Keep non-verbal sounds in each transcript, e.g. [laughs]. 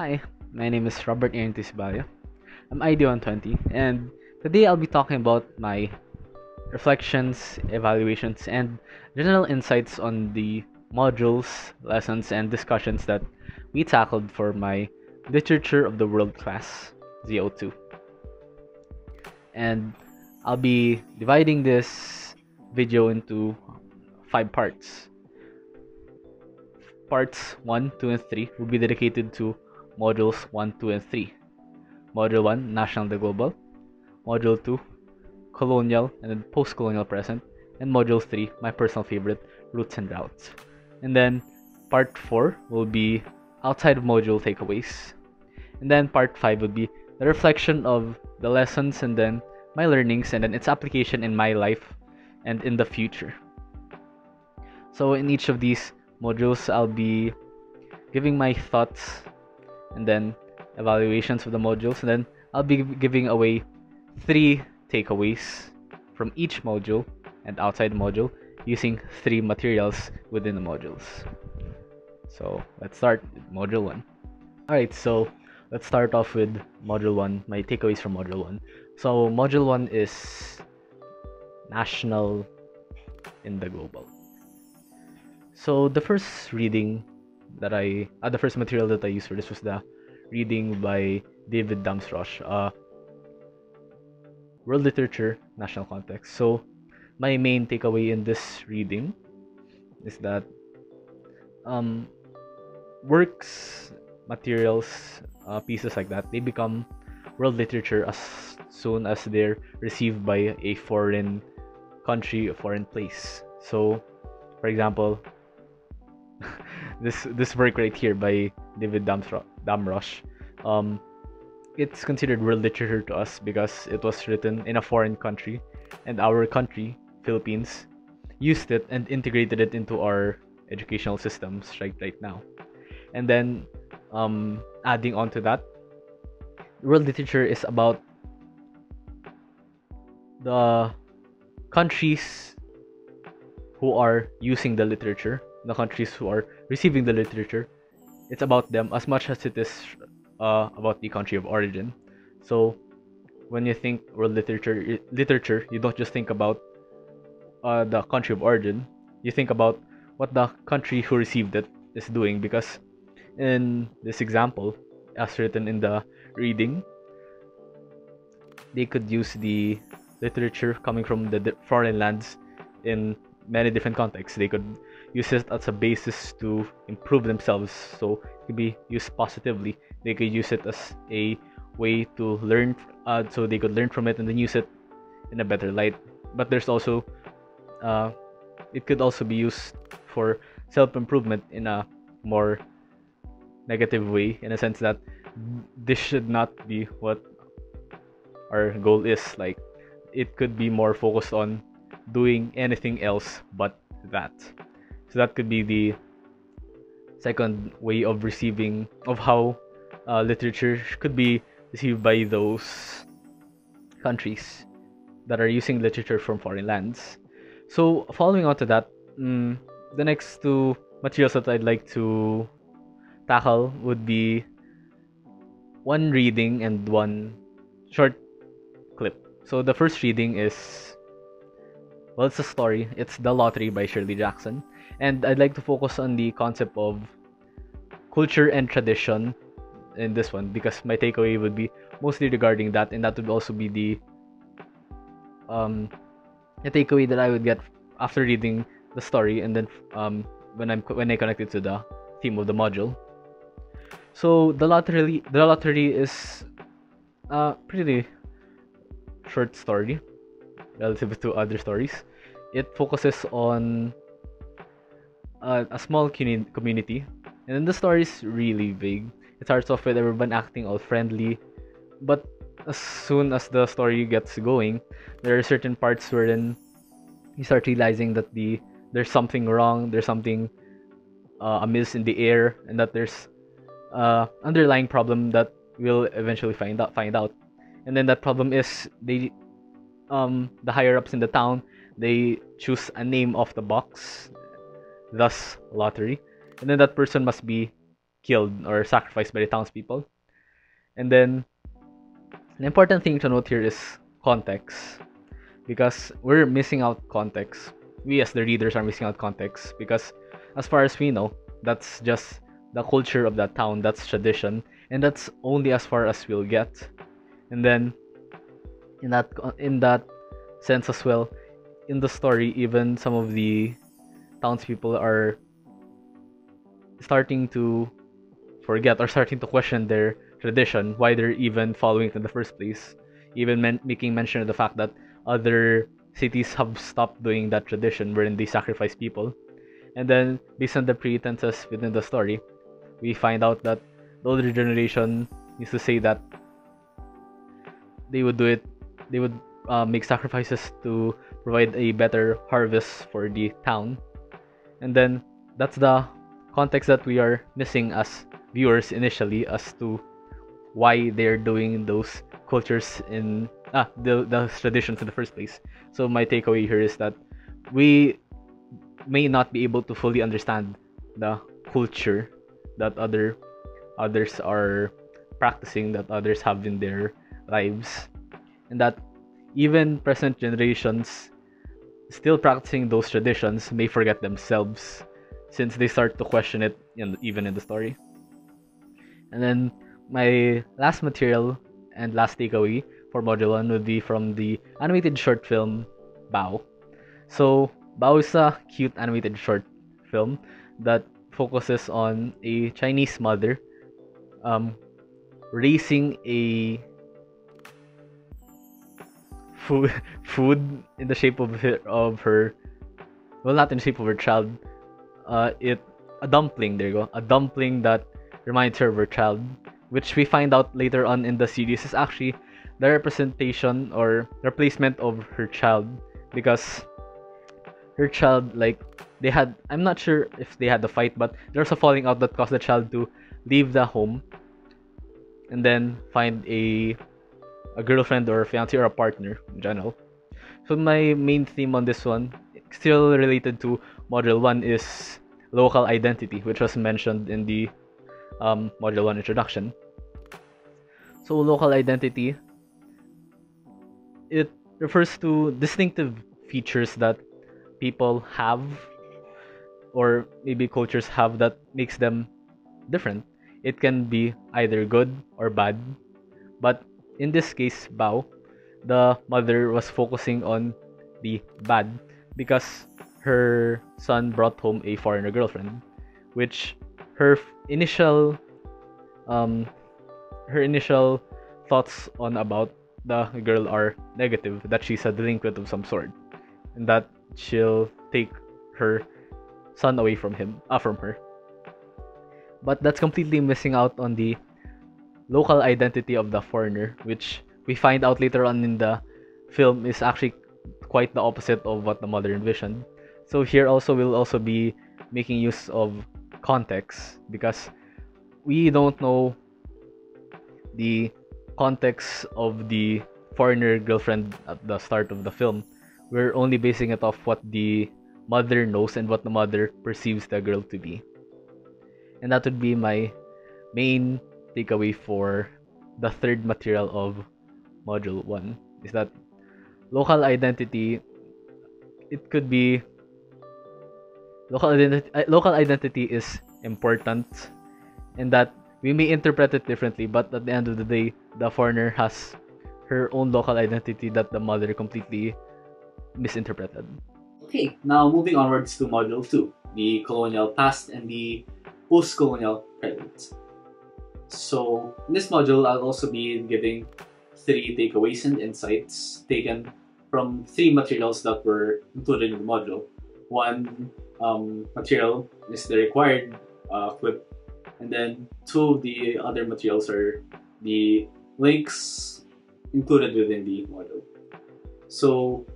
Hi, my name is Robert Aaron Seballa. I'm ID120, and today I'll be talking about my reflections, evaluations, and general insights on the modules, lessons, and discussions that we tackled for my Literature of the World class, ZO2. And I'll be dividing this video into five parts. Parts 1, 2, and 3 will be dedicated to modules 1, 2, and 3. Module 1, National and the Global. Module 2, Colonial and then Post Colonial Present. And Module 3, my personal favorite, Roots and Routes. And then Part 4 will be outside of module takeaways. And then Part 5 would be the reflection of the lessons and then my learnings and then its application in my life and in the future. So, in each of these modules, I'll be giving my thoughts and then evaluations of the modules, and then I'll be giving away three takeaways from each module and outside the module using three materials within the modules. So let's start module one. Alright, so let's start off with module one, my takeaways from module one. So module one is national in the global. So the first reading that I, uh, the first material that I used for this was the reading by David Damrosch, uh, World Literature, National Context. So my main takeaway in this reading is that um, works, materials, uh, pieces like that, they become world literature as soon as they're received by a foreign country, a foreign place. So, for example, [laughs] this this work right here by David Damrosch, um, it's considered world literature to us because it was written in a foreign country, and our country, Philippines, used it and integrated it into our educational systems right right now. And then, um, adding on to that, world literature is about the countries who are using the literature the countries who are receiving the literature. It's about them as much as it is uh, about the country of origin. So when you think world literature, literature, you don't just think about uh, the country of origin. You think about what the country who received it is doing because in this example, as written in the reading, they could use the literature coming from the foreign lands in many different contexts. They could use it as a basis to improve themselves. So it could be used positively. They could use it as a way to learn, uh, so they could learn from it and then use it in a better light. But there's also, uh, it could also be used for self improvement in a more negative way, in a sense that this should not be what our goal is. Like, it could be more focused on doing anything else but that. So that could be the second way of receiving of how uh, literature could be received by those countries that are using literature from foreign lands. So following on to that, um, the next two materials that I'd like to tackle would be one reading and one short clip. So the first reading is well, it's a story. It's The Lottery by Shirley Jackson. And I'd like to focus on the concept of culture and tradition in this one because my takeaway would be mostly regarding that, and that would also be the um the takeaway that I would get after reading the story and then um when I'm when I connect it to the theme of the module. So the lottery the lottery is a pretty short story relative to other stories. It focuses on a, a small community, and then the story is really big. It starts off with everyone acting all friendly, but as soon as the story gets going, there are certain parts wherein you start realizing that the there's something wrong, there's something uh, amiss in the air, and that there's uh, underlying problem that we'll eventually find out. Find out, and then that problem is they um, the higher ups in the town they choose a name off the box, thus lottery, and then that person must be killed or sacrificed by the townspeople. And then an important thing to note here is context because we're missing out context. We as the readers are missing out context because as far as we know, that's just the culture of that town, that's tradition, and that's only as far as we'll get. And then in that in that sense as well, in the story, even some of the townspeople are starting to forget or starting to question their tradition, why they're even following it in the first place. Even men- making mention of the fact that other cities have stopped doing that tradition wherein they sacrifice people. And then, based on the pretenses within the story, we find out that the older generation used to say that they would do it, they would uh, make sacrifices to provide a better harvest for the town. And then, that's the context that we are missing as viewers initially as to why they're doing those cultures in ah the the traditions in the first place. So my takeaway here is that we may not be able to fully understand the culture that other others are practicing that others have in their lives and that even present generations still practicing those traditions may forget themselves since they start to question it in, even in the story and then my last material and last takeaway for module 1 would be from the animated short film Bao. So, Bao is a cute animated short film that focuses on a Chinese mother um, raising a food food in the shape of her, of her well not in the shape of her child. Uh it a dumpling there you go. A dumpling that reminds her of her child which we find out later on in the series is actually the representation or replacement of her child because her child like they had i'm not sure if they had the fight but there's a falling out that caused the child to leave the home and then find a a girlfriend or a fiance or a partner in general so my main theme on this one still related to module 1 is local identity which was mentioned in the um, module 1 introduction so local identity it refers to distinctive features that people have or maybe cultures have that makes them different. It can be either good or bad. But in this case, Bao, the mother was focusing on the bad because her son brought home a foreigner girlfriend, which her initial um her initial thoughts on about the girl are negative that she's a delinquent of some sort and that she'll take her son away from him uh, from her. But that's completely missing out on the local identity of the foreigner which we find out later on in the film is actually quite the opposite of what the mother envisioned so here also we'll also be making use of context because we don't know the context of the foreigner girlfriend at the start of the film. We're only basing it off what the mother knows and what the mother perceives the girl to be. And that would be my main takeaway for the third material of module 1 is that local identity it could be local identity uh, local identity is important and that we may interpret it differently, but at the end of the day, the foreigner has her own local identity that the mother completely misinterpreted. Okay, now moving onwards to Module 2, the colonial past and the post-colonial present. So, in this module, I'll also be giving three takeaways and insights taken from three materials that were included in the module. One um, material is the required uh, clip and then two of the other materials are the links included within the module. So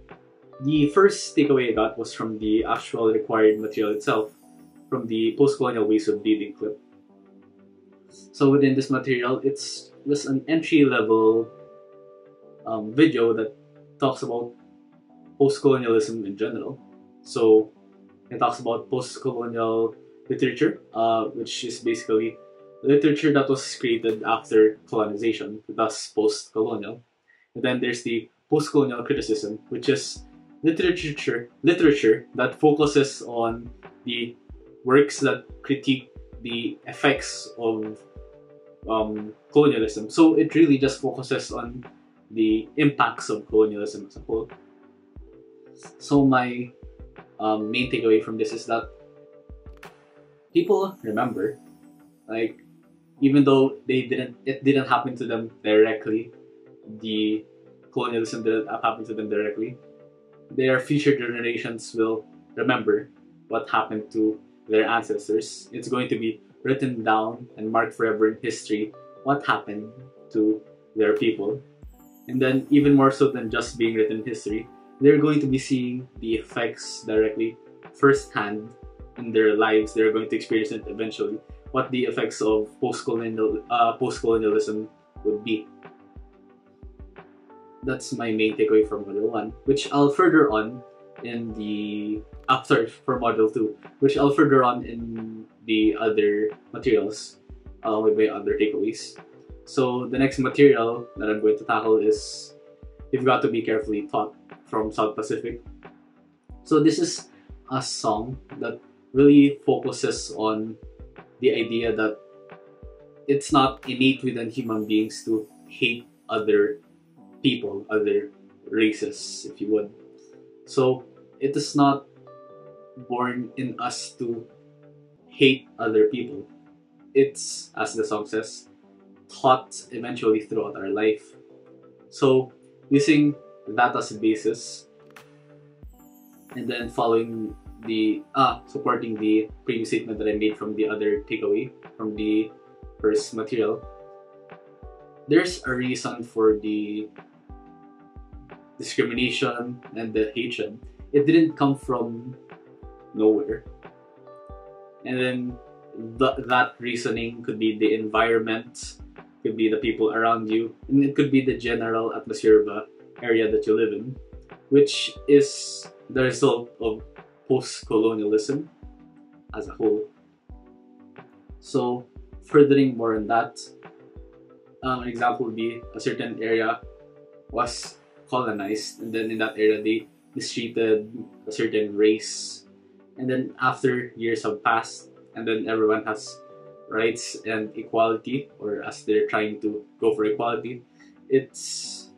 the first takeaway I got was from the actual required material itself, from the post-colonial ways of reading clip. So within this material, it's just an entry-level um, video that talks about post-colonialism in general. So it talks about post-colonial literature, uh, which is basically literature that was created after colonization, thus post-colonial. And then there's the post-colonial criticism, which is literature literature that focuses on the works that critique the effects of um, colonialism. So it really just focuses on the impacts of colonialism as a whole. So my um, main takeaway from this is that people remember, like even though they didn't, it didn't happen to them directly. The colonialism didn't happen to them directly. Their future generations will remember what happened to their ancestors. It's going to be written down and marked forever in history what happened to their people. And then, even more so than just being written in history, they're going to be seeing the effects directly, firsthand in their lives. They're going to experience it eventually, what the effects of post-colonial uh, post-colonialism would be. That's my main takeaway from Module 1, which I'll further on in the uh, sorry, for Module 2, which I'll further on in the other materials along with my other takeaways. So the next material that I'm going to tackle is You've Got to Be Carefully Taught from South Pacific. So this is a song that really focuses on the idea that it's not innate within human beings to hate other people, other races, if you would. So it is not born in us to hate other people. It's, as the song says, taught eventually throughout our life. So, using that as a basis, and then following the ah supporting the previous statement that I made from the other takeaway from the first material. There's a reason for the discrimination and the hatred. It didn't come from nowhere. And then th- that reasoning could be the environment, could be the people around you, and it could be the general atmosphere of the area that you live in, which is the result of post colonialism as a whole. So, furthering more on that, um, an example would be a certain area was colonized, and then in that area they mistreated a certain race. And then after years have passed and then everyone has rights and equality or as they're trying to go for equality it's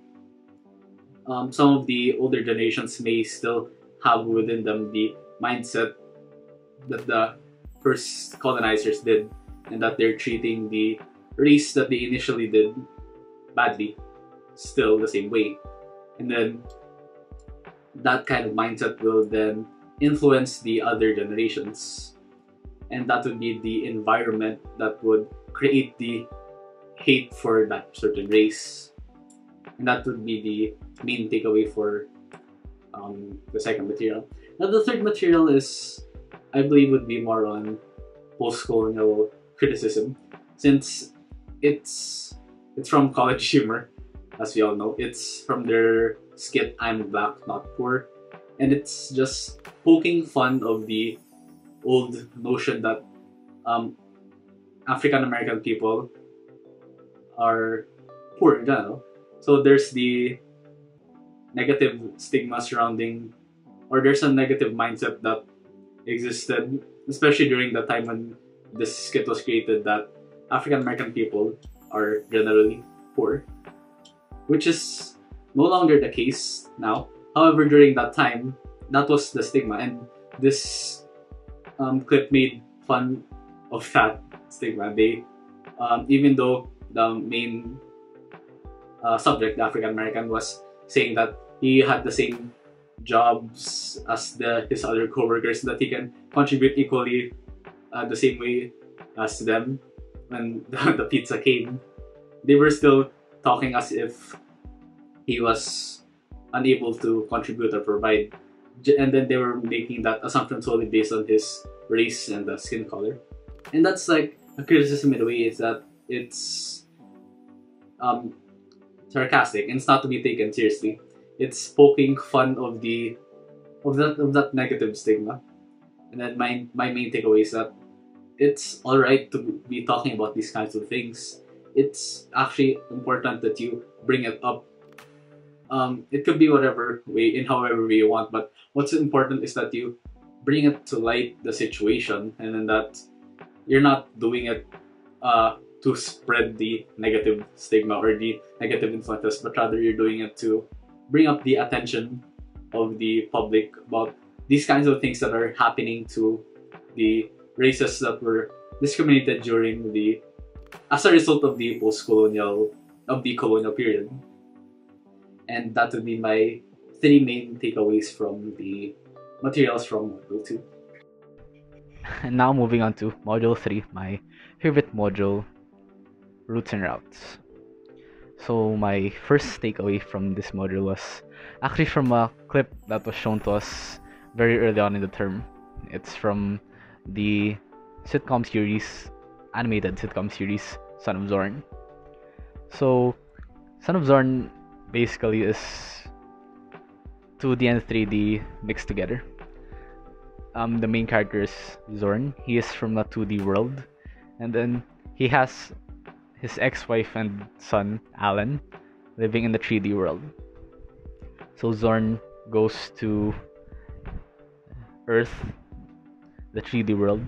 um, some of the older generations may still have within them the mindset that the first colonizers did and that they're treating the race that they initially did badly still the same way. And then that kind of mindset will then influence the other generations. And that would be the environment that would create the hate for that certain race. And that would be the main takeaway for um, the second material. Now, the third material is, I believe, would be more on post-colonial criticism, since it's it's from College [laughs] Humor, as we all know. It's from their skit "I'm Black, Not Poor," and it's just poking fun of the old notion that um, African American people are poor in general. So there's the negative stigma surrounding, or there's a negative mindset that existed, especially during the time when this skit was created, that African American people are generally poor, which is no longer the case now. However, during that time, that was the stigma, and this um, clip made fun of that stigma. They, um, even though the main uh, subject, the African American, was saying that he had the same jobs as the his other coworkers, that he can contribute equally uh, the same way as them. When [laughs] the, the pizza came, they were still talking as if he was unable to contribute or provide. And then they were making that assumption solely based on his race and the skin color. And that's like a criticism in a way is that it's um, sarcastic and it's not to be taken seriously. It's poking fun of the of that of that negative stigma. And then my my main takeaway is that it's all right to be talking about these kinds of things. It's actually important that you bring it up. Um, it could be whatever way, in however way you want, but what's important is that you bring it to light the situation, and then that you're not doing it uh, to spread the negative stigma or the negative influences, but rather you're doing it to bring up the attention of the public about these kinds of things that are happening to the races that were discriminated during the as a result of the post-colonial of the colonial period. And that would be my three main takeaways from the materials from Module 2. And [laughs] now moving on to Module 3, my favorite module, Roots and Routes. So my first takeaway from this module was actually from a clip that was shown to us very early on in the term. It's from the sitcom series, animated sitcom series, Son of Zorn. So, Son of Zorn basically is 2D and 3D mixed together. Um, the main character is Zorn. He is from a 2D world, and then he has his ex-wife and son Alan living in the 3D world. So Zorn goes to Earth, the 3D world.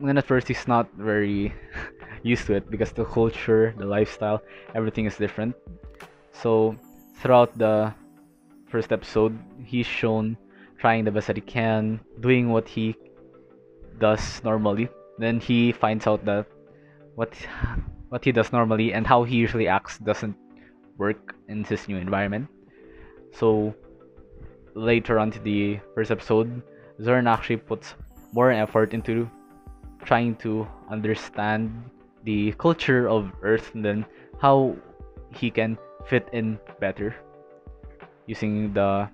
Then at first he's not very [laughs] used to it because the culture, the lifestyle, everything is different. So throughout the first episode, he's shown trying the best that he can, doing what he does normally. Then he finds out that what [sighs] what he does normally and how he usually acts doesn't work in his new environment. So later on to the first episode, Zorn actually puts more effort into trying to understand the culture of Earth and then how he can fit in better using the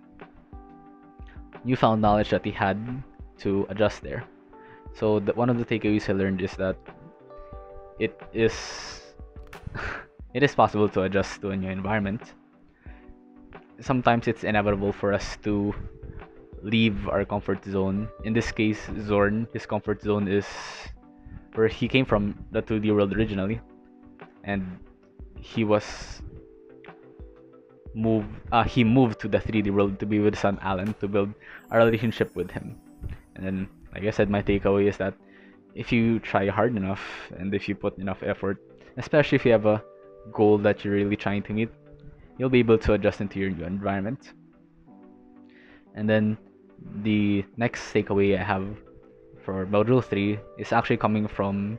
newfound knowledge that he had to adjust there. So the, one of the takeaways I learned is that it is [laughs] it is possible to adjust to a new environment. Sometimes it's inevitable for us to leave our comfort zone. In this case, Zorn, his comfort zone is where he came from, the 2D world originally, and he was moved. Uh, he moved to the 3D world to be with son Alan to build a relationship with him. And then, like I said, my takeaway is that if you try hard enough and if you put enough effort, especially if you have a goal that you're really trying to meet, you'll be able to adjust into your new environment. And then the next takeaway I have for Module 3 is actually coming from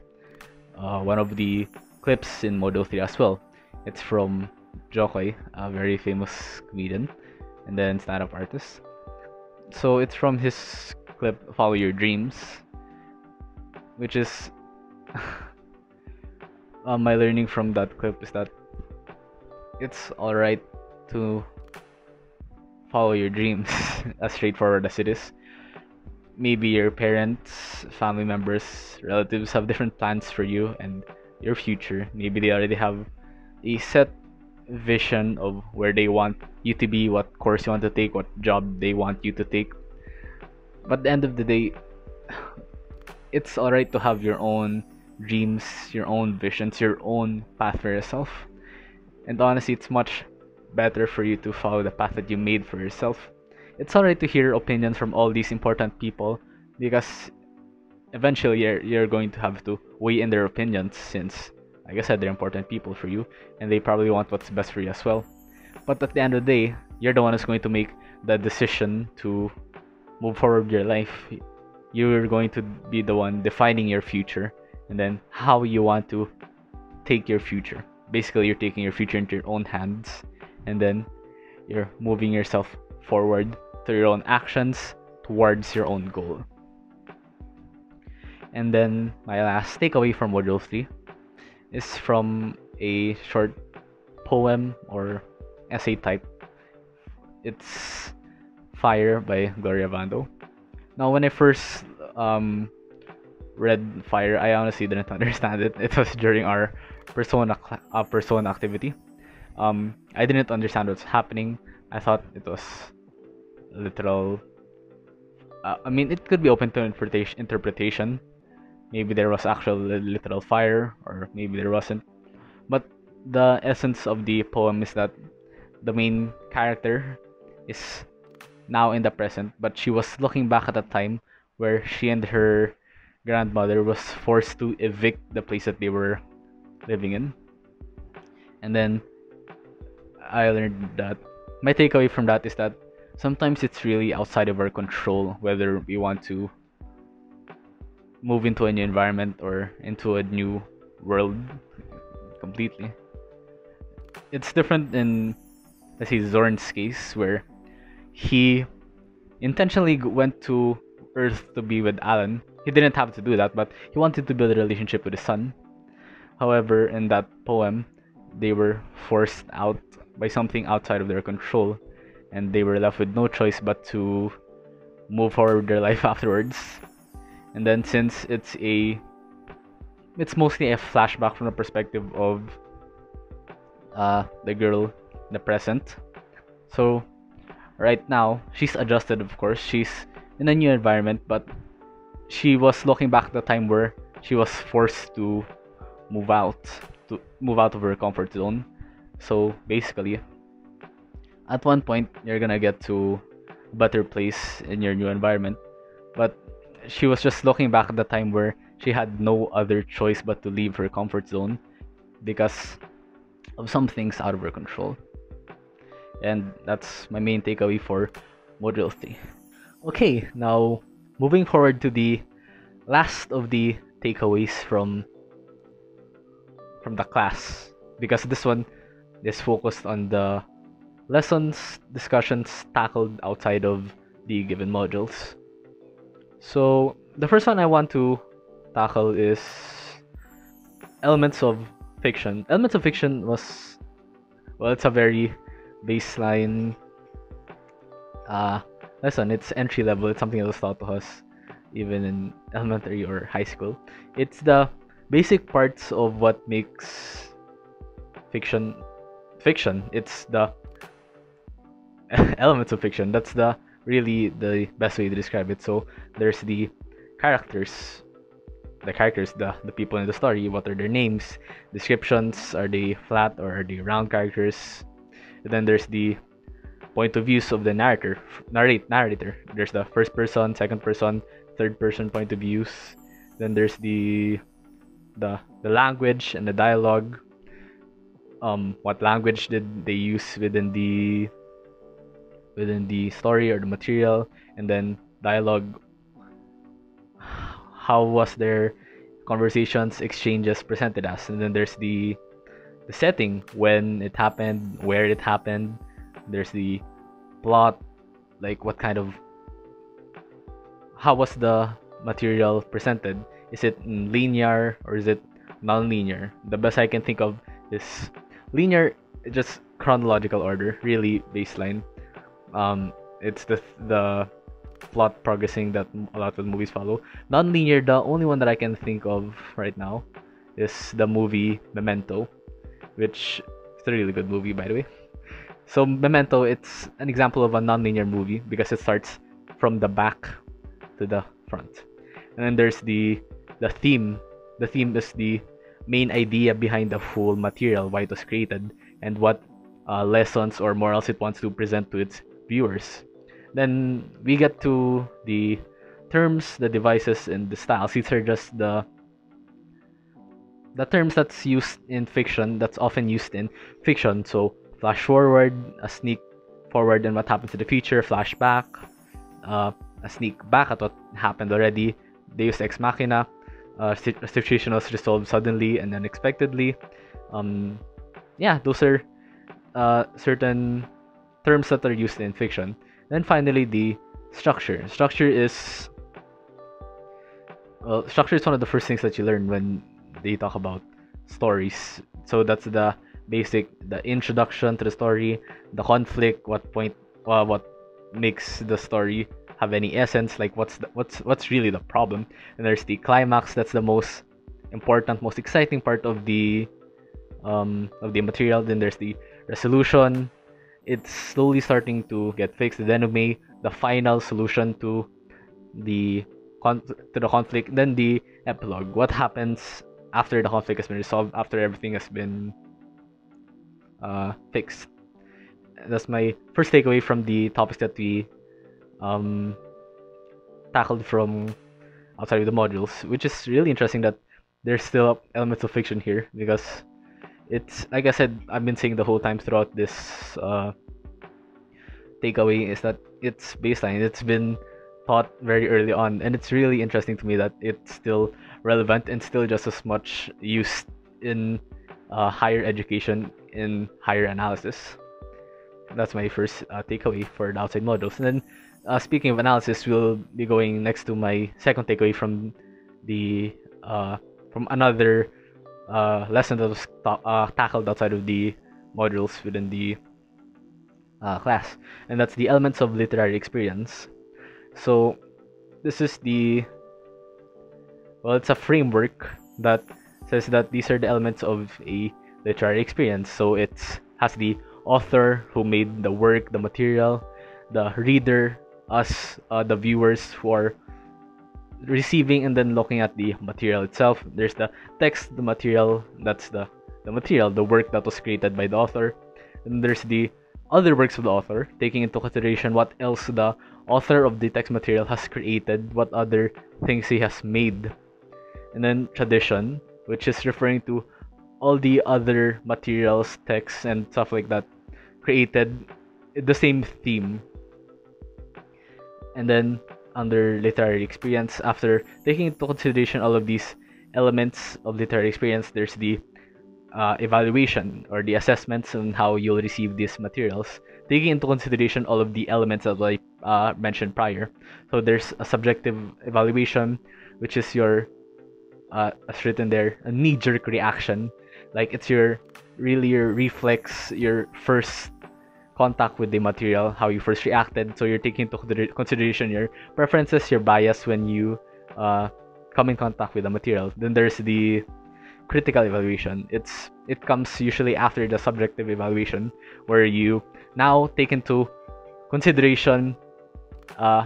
uh, one of the clips in Module 3 as well. It's from Jo Koy, a very famous comedian and then stand up artist. So it's from his clip Follow Your Dreams, which is [laughs] uh, my learning from that clip is that it's alright to follow your dreams [laughs] as straightforward as it is. Maybe your parents family members relatives have different plans for you and your future. Maybe they already have a set vision of where they want you to be what course you want to take what job they want you to take. But at the end of the day [sighs] it's alright to have your own dreams, your own visions, your own path for yourself. And honestly, it's much better for you to follow the path that you made for yourself. It's alright to hear opinions from all these important people because eventually you're, you're going to have to weigh in their opinions since, like I said, they're important people for you and they probably want what's best for you as well. But at the end of the day, you're the one who's going to make the decision to move forward your life you're going to be the one defining your future and then how you want to take your future. Basically, you're taking your future into your own hands and then you're moving yourself forward through your own actions towards your own goal. And then my last takeaway from Module 3 is from a short poem or essay type. It's Fire by Gloria Vando. Now, when I first um, read Fire, I honestly didn't [laughs] understand it. It was during our persona uh, persona activity. Um, I didn't understand what's happening. I thought it was literal. Uh, I mean, it could be open to interpretation. Maybe there was actual literal fire or maybe there wasn't but the essence of the poem is that the main character is now in the present but she was looking back at a time where she and her grandmother was forced to evict the place that they were living in and then i learned that my takeaway from that is that sometimes it's really outside of our control whether we want to move into a new environment or into a new world completely. It's different in let's Zorn's case where he intentionally went to Earth to be with Alan. He didn't have to do that, but he wanted to build a relationship with his son. However, in that poem, they were forced out by something outside of their control, and they were left with no choice but to move forward with their life [laughs] afterwards. And then since it's a it's mostly a flashback from the perspective of uh, the girl in the present. So right now she's adjusted of course. She's in a new environment but she was looking back at the time where she was forced to move out to move out of her comfort zone so basically at one point you're gonna get to a better place in your new environment but she was just looking back at the time where she had no other choice but to leave her comfort zone because of some things out of her control. And that's my main takeaway for Module 3. Okay, now moving forward to the last of the takeaways from from the class because this one is focused on the lessons discussions tackled outside of the given modules. So the first one I want to tackle is elements of fiction. Elements of fiction was well, it's a very baseline uh, lesson. It's entry level. It's something that was taught to us even in elementary or high school. It's the basic parts of what makes fiction fiction. It's the [laughs] elements of fiction. That's the really the best way to describe it. So there's the characters, the characters, the the people in the story. What are their names? Descriptions. Are they flat or are they round characters? And then there's the point of views of the narrator, narrate narrator. There's the first person, second person, third person point of views. Then there's the the the language and the dialogue. Um, what language did they use within the within the story or the material and then dialogue how was their conversations exchanges presented as? And then there's the the setting when it happened where it happened. There's the plot like what kind of how was the material presented? Is it linear or is it non-linear? The best i can think of is linear just chronological order really baseline um, it's the the plot progressing that a lot of movies follow. Non-linear, the only one that I can think of right now is the movie Memento, which is a really good movie by the way. So Memento, it's an example of a non-linear movie because it starts from the back to the front, and then there's the the theme. The theme is the main idea behind the full material, why it was created, and what uh, lessons or morals it wants to present to its viewers. Then we get to the terms, the devices, and the styles. These are just the the terms that's used in fiction that's often used in fiction. So flash forward, a sneak forward and what happens in the future, flashback, uh, a sneak back at what happened already. Deus ex machina. Uh, situation was resolved suddenly and unexpectedly. Um, yeah, those are uh, certain terms that are used in fiction. Then finally, the structure. Structure is well, structure is one of the first things that you learn when they talk about stories. So that's the basic, the introduction to the story, the conflict, what point, uh, what makes the story have any essence, like what's the, what's what's really the problem. And there's the climax. That's the most important, most exciting part of the um, of the material. Then there's the resolution, it's slowly starting to get fixed. The denouement, the final solution to the con- to the conflict. Then the epilogue. What happens after the conflict has been resolved, after everything has been uh, fixed. That's my first takeaway from the topics that we um, tackled from outside of the modules, which is really interesting that there's still elements of fiction here because it's like I said, I've been saying the whole time throughout this uh, takeaway is that it's baseline. It's been taught very early on, and it's really interesting to me that it's still relevant and still just as much used in uh, higher education in higher analysis. That's my first uh, takeaway for the outside modules. And then, uh, speaking of analysis, we'll be going next to my second takeaway from the uh, from another uh, lesson that was ta- uh, tackled outside of the modules within the uh, class, and that's the elements of literary experience. So, this is the well, it's a framework that says that these are the elements of a literary experience. So it has the author who made the work, the material, the reader, us, uh, the viewers who are receiving and then looking at the material itself. There's the text, the material, that's the, the material, the work that was created by the author. And there's the other works of the author, taking into consideration what else the author of the text material has created, what other things he has made. And then tradition, which is referring to all the other materials, texts, and stuff like that created the same theme. And then under literary experience, after taking into consideration all of these elements of literary experience, there's the uh, evaluation or the assessments on how you'll receive these materials, taking into consideration all of the elements that I uh, mentioned prior. So there's a subjective evaluation, which is your, uh, as written there, a knee-jerk reaction. Like it's your really your reflex, your first contact with the material, how you first reacted. So you're taking into consideration your preferences, your bias when you uh, come in contact with the material. Then there's the critical evaluation. It's it comes usually after the subjective evaluation, where you now take into consideration uh,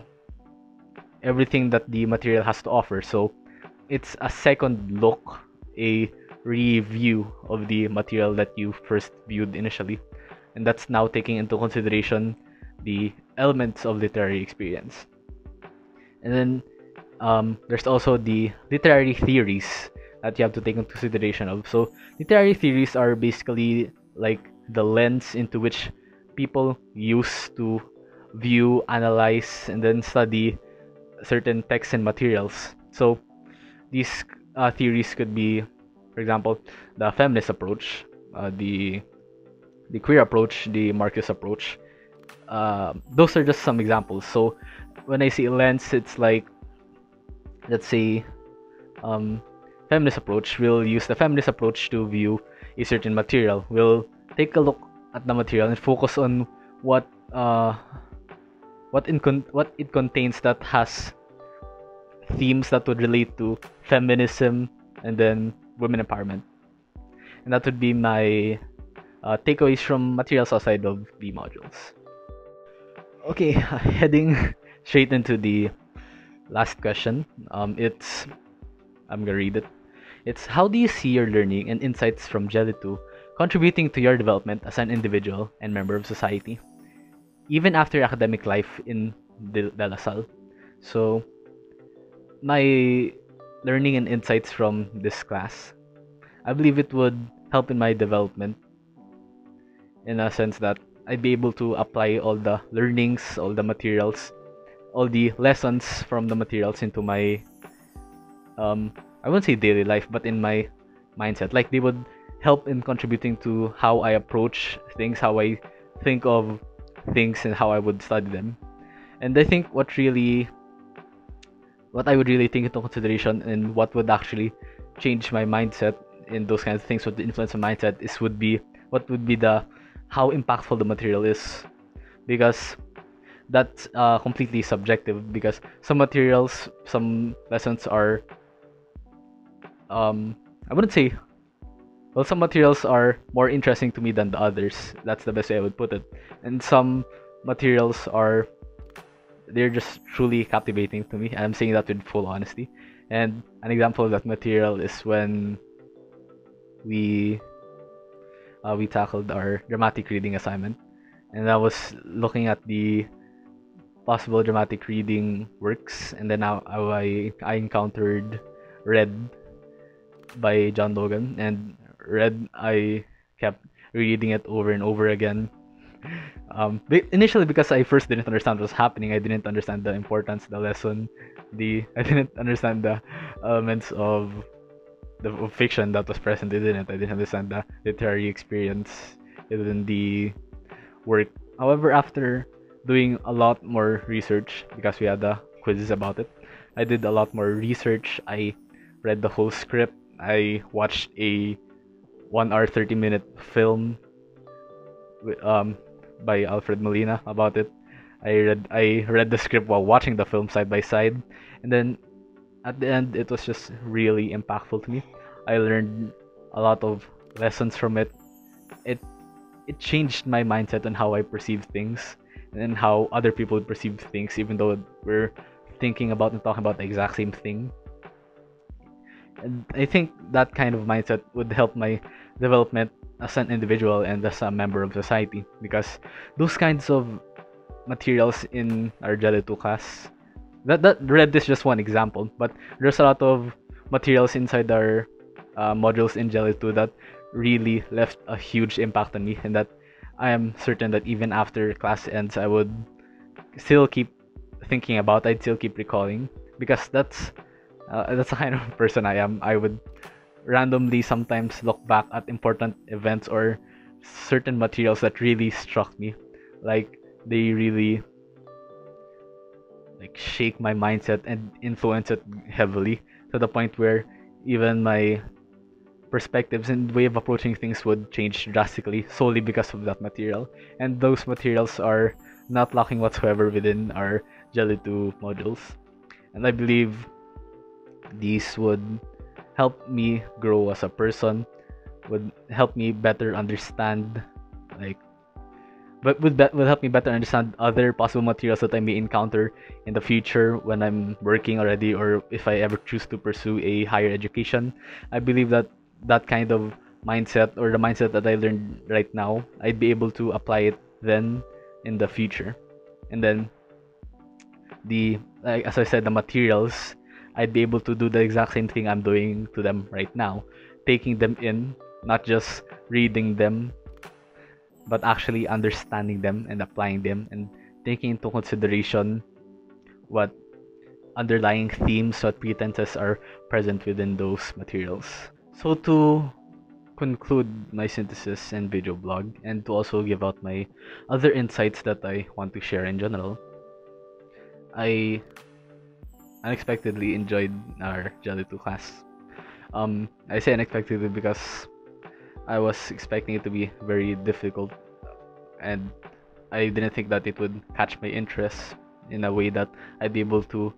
everything that the material has to offer. So it's a second look, a review of the material that you first viewed initially, and that's now taking into consideration the elements of literary experience. And then um, there's also the literary theories that you have to take into consideration of. So literary theories are basically like the lens into which people use to view, analyze, and then study certain texts and materials. So these uh, theories could be, for example, the feminist approach, uh, the the queer approach, the Marxist approach. Uh, those are just some examples. So when I say lens, it's like let's say um, feminist approach, we'll use the feminist approach to view a certain material. We'll take a look at the material and focus on what uh, what in con- what it contains that has themes that would relate to feminism and then women empowerment. And that would be my uh, takeaways from materials outside of the modules. Okay, [laughs] heading straight into the last question. Um, it's I'm gonna read it. It's how do you see your learning and insights from GELITWO contributing to your development as an individual and member of society, even after academic life in De, De La Salle. So, my learning and insights from this class, I believe it would help in my development in a sense that I'd be able to apply all the learnings, all the materials, all the lessons from the materials into my um, I wouldn't say daily life, but in my mindset. Like they would help in contributing to how I approach things, how I think of things, and how I would study them. And I think what really, what I would really take into consideration and what would actually change my mindset in those kinds of things, the influence of mindset is, would be what would be the how impactful the material is, because that's uh, completely subjective. Because some materials, some lessons are um I wouldn't say well some materials are more interesting to me than the others. That's the best way I would put it. And some materials are they're just truly captivating to me. And I'm saying that with full honesty. And an example of that material is when we uh, we tackled our dramatic reading assignment, and I was looking at the possible dramatic reading works, and then I I, I encountered Red by John Logan, and Red I kept reading it over and over again. Um, initially because I first didn't understand what was happening, I didn't understand the importance, the lesson, the [laughs] I didn't understand the elements of the of fiction that was present in it. I didn't understand the literary experience within the work. However, after doing a lot more research because we had the quizzes about it, I did a lot more research. I read the whole script. I watched a one hour thirty minute film um, by Alfred Molina about it. I read I read the script while watching the film side by side, and then at the end it was just really impactful to me. I learned a lot of lessons from it. It it changed my mindset on how I perceive things and how other people perceive things, even though we're thinking about and talking about the exact same thing. And I think that kind of mindset would help my development as an individual and as a member of society. Because those kinds of materials in 2 class that that red is just one example but there's a lot of materials inside our uh, modules in GELITWO that really left a huge impact on me and that I am certain that even after class ends I would still keep thinking about I'd still keep recalling because that's uh, that's the kind of person I am. I would randomly sometimes look back at important events or certain materials that really struck me. Like they really like shake my mindset and influence it heavily to the point where even my perspectives and way of approaching things would change drastically solely because of that material. And those materials are not lacking whatsoever within our GELITWO modules. And i believe these would help me grow as a person would help me better understand like but would be- would help me better understand other possible materials that I may encounter in the future when I'm working already or if I ever choose to pursue a higher education. I believe that that kind of mindset or the mindset that I learned right now, I'd be able to apply it then in the future. And then the like as I said the materials I'd be able to do the exact same thing I'm doing to them right now, taking them in, not just reading them, but actually understanding them and applying them and taking into consideration what underlying themes, what pretenses are present within those materials. So to conclude my synthesis and video blog and to also give out my other insights that I want to share in general, I unexpectedly enjoyed our GELITWO class. Um, I say unexpectedly because I was expecting it to be very difficult and I didn't think that it would catch my interest in a way that I'd be able to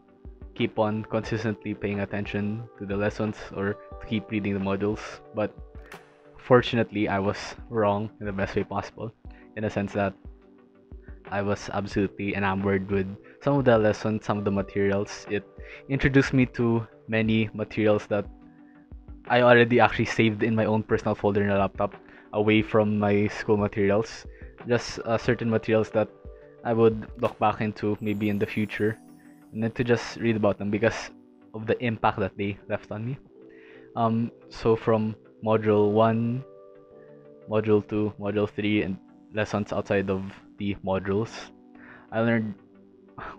keep on consistently paying attention to the lessons or to keep reading the modules. But fortunately, I was wrong in the best way possible in the sense that I was absolutely enamored with some of the lessons, some of the materials. It introduced me to many materials that I already actually saved in my own personal folder in a laptop away from my school materials. Just uh, certain materials that I would look back into maybe in the future and then to just read about them because of the impact that they left on me. Um, so from module 1, module 2, module 3, and lessons outside of the modules, I learned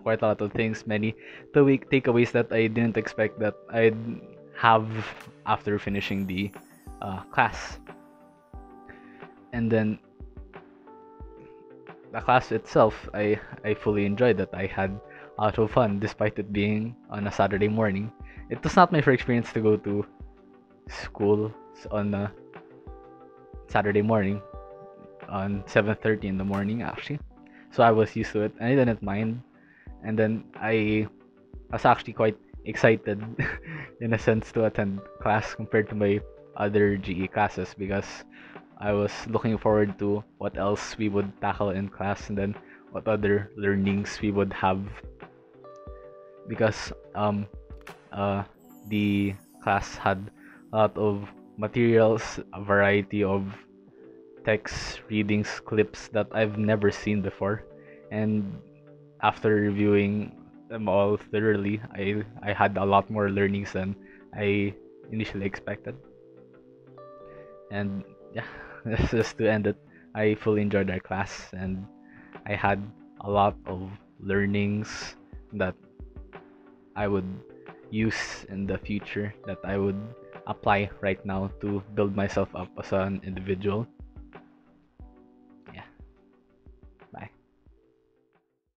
quite a lot of things, many takeaways that I didn't expect that I'd have after finishing the uh, class. And then the class itself, I, I fully enjoyed that. I had a lot of fun despite it being on a Saturday morning. It was not my first experience to go to school on a Saturday morning on 7:30 in the morning actually. So I was used to it. and I didn't mind and then I was actually quite excited [laughs] in a sense to attend class compared to my other GE classes because I was looking forward to what else we would tackle in class and then what other learnings we would have because um uh the class had a lot of materials, a variety of text readings, clips that I've never seen before. And after reviewing them all thoroughly, I, I had a lot more learnings than I initially expected. And yeah, [laughs] just to end it, I fully enjoyed our class and I had a lot of learnings that I would use in the future that I would apply right now to build myself up as an individual